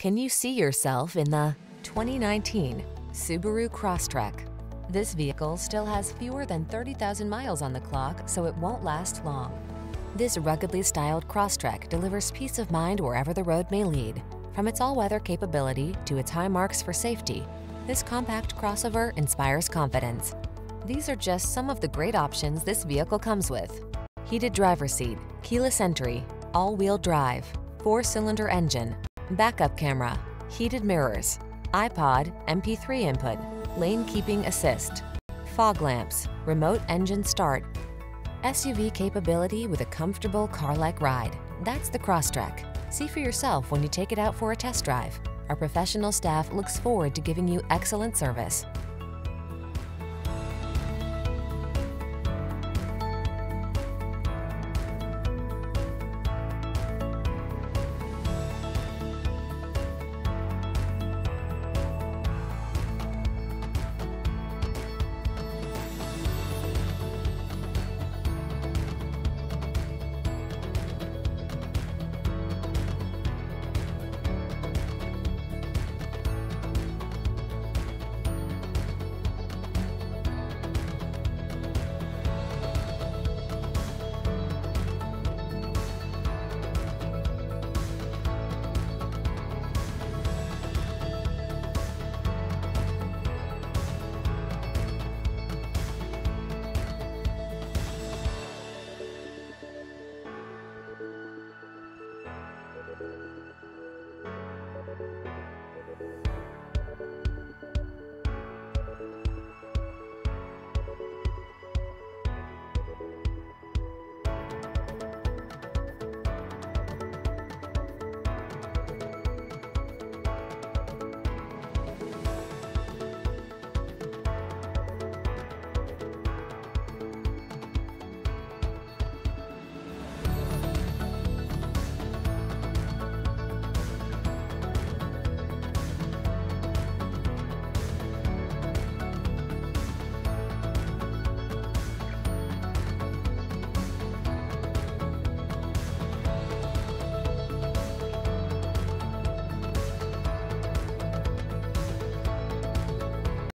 Can you see yourself in the 2019 Subaru Crosstrek? This vehicle still has fewer than 30,000 miles on the clock, so it won't last long. This ruggedly styled Crosstrek delivers peace of mind wherever the road may lead. From its all-weather capability to its high marks for safety, this compact crossover inspires confidence. These are just some of the great options this vehicle comes with. Heated driver's seat, keyless entry, all-wheel drive, four-cylinder engine, backup camera, heated mirrors, iPod, MP3 input, lane keeping assist, fog lamps, remote engine start, SUV capability with a comfortable car-like ride. That's the Crosstrek. See for yourself when you take it out for a test drive. Our professional staff looks forward to giving you excellent service.